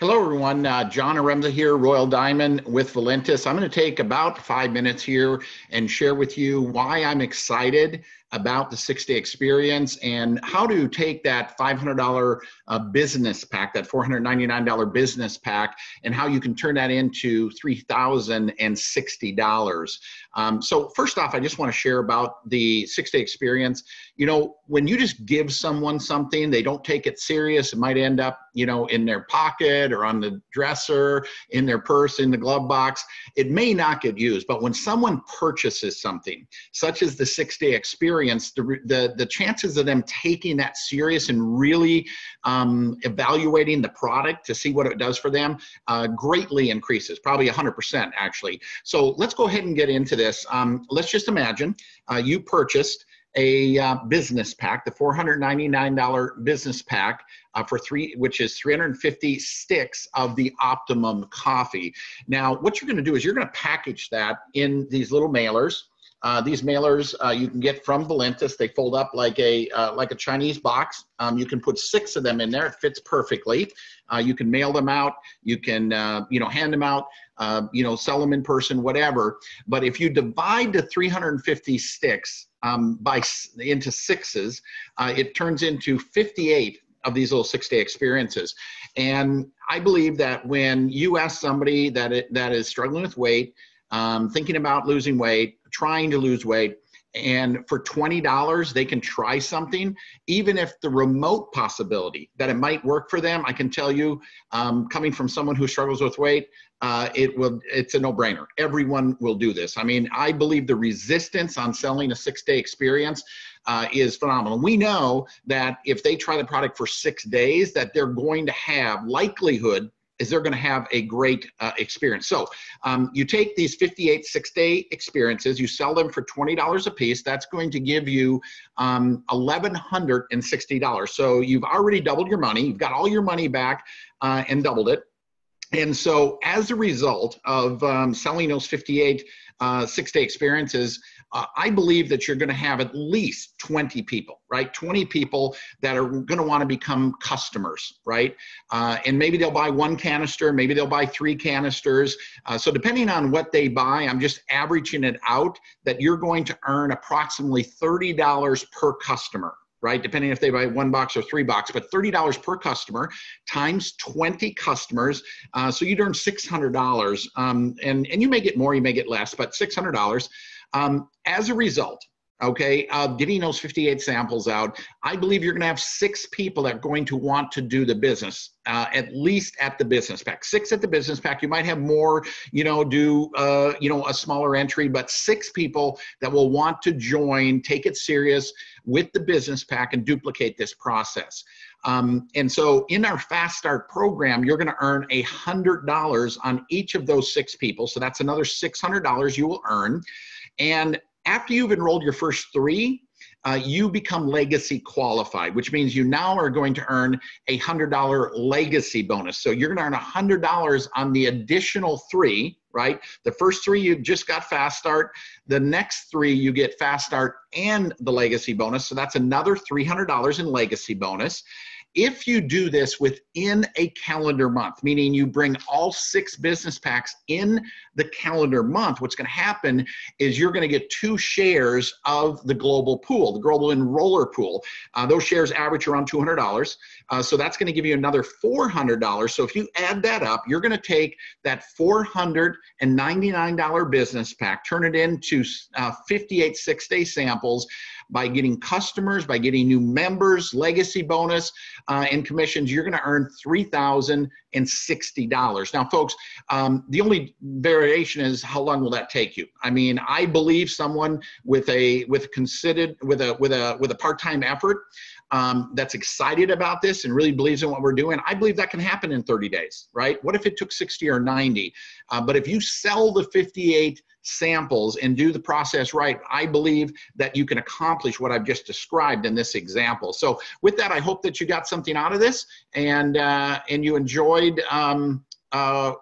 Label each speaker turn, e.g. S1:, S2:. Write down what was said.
S1: Hello, everyone. Uh, John Aremza here, Royal Diamond with Valentus. I'm going to take about five minutes here and share with you why I'm excited about the six day experience and how to take that $500 uh, business pack, that $499 business pack, and how you can turn that into $3,060. Um, so, first off, I just want to share about the six day experience. You know, when you just give someone something, they don't take it serious, it might end up, you know, in their pocket or on the dresser, in their purse, in the glove box. It may not get used, but when someone purchases something, such as the six day experience, the, the, the chances of them taking that serious and really um, evaluating the product to see what it does for them uh, greatly increases, probably 100% actually. So let's go ahead and get into this. Um, let's just imagine uh, you purchased a uh, business pack, the $499 business pack uh, for three, which is 350 sticks of the Optimum coffee. Now, what you're going to do is you're going to package that in these little mailers. Uh, these mailers uh, you can get from Valentus. They fold up like a uh, like a Chinese box. Um, you can put six of them in there. It fits perfectly. Uh, you can mail them out. You can uh, you know hand them out. You know sell them in person, whatever. But if you divide the 350 sticks um, by into sixes, it turns into 58 of these little six day experiences. And I believe that when you ask somebody that it, that is struggling with weight, um, thinking about losing weight, trying to lose weight, and for $20 they can try something. Even if the remote possibility that it might work for them i can tell you um, coming from someone who struggles with weight uh, it will it's a no-brainer. Everyone will do this. I mean i believe the resistance on selling a six-day experience uh, is phenomenal. We know that if they try the product for six days that they're going to have likelihood is they're going to have a great uh, experience. So um, you take these 58 six day experiences, you sell them for $20 a piece. That's going to give you um, $1,160. So you've already doubled your money. You've got all your money back uh, and doubled it. And so, as a result of um, selling those 58 uh, six day experiences, uh, I believe that you're going to have at least 20 people, right? 20 people that are going to want to become customers, right? Uh, and maybe they'll buy one canister, maybe they'll buy three canisters. Uh, so, depending on what they buy, I'm just averaging it out that you're going to earn approximately $30 per customer right? Depending if they buy one box or three box, but $30 per customer times 20 customers. Uh, so you'd earn $600. Um, and, and you may get more, you may get less, but $600. Um, as a result, okay, uh, getting those 58 samples out, I believe you're going to have six people that are going to want to do the business, uh, at least at the business pack. Six at the business pack. You might have more, you know, do, uh, you know, a smaller entry, but six people that will want to join, take it serious with the business pack and duplicate this process. Um, and so in our Fast Start program, you're going to earn a $100 on each of those six people. So that's another $600 you will earn. And after you've enrolled your first three, uh, you become legacy qualified, which means you now are going to earn a $100 legacy bonus. So you're going to earn $100 on the additional three, right? The first three you just got Fast Start. The next three you get Fast Start and the legacy bonus. So that's another $300 in legacy bonus. If you do this within a calendar month, meaning you bring all six business packs in the calendar month, what's going to happen is you're going to get two shares of the global pool, the global enroller pool. Uh, those shares average around $200. Uh, so that's going to give you another $400. So if you add that up, you're going to take that $499 business pack, turn it into uh, 58 six day samples by getting customers, by getting new members, legacy bonus, uh, and commissions, you're going to earn $3,060. Now, folks, um, the only variation is how long will that take you? I mean, I believe someone with a with considered with a with a with a part-time effort um, that's excited about this and really believes in what we're doing, I believe that can happen in 30 days, right? What if it took 60 or 90? Uh, but if you sell the 58 samples and do the process right, I believe that you can accomplish what I've just described in this example. So with that, I hope that you got something out of this and, uh, and you enjoyed um, uh,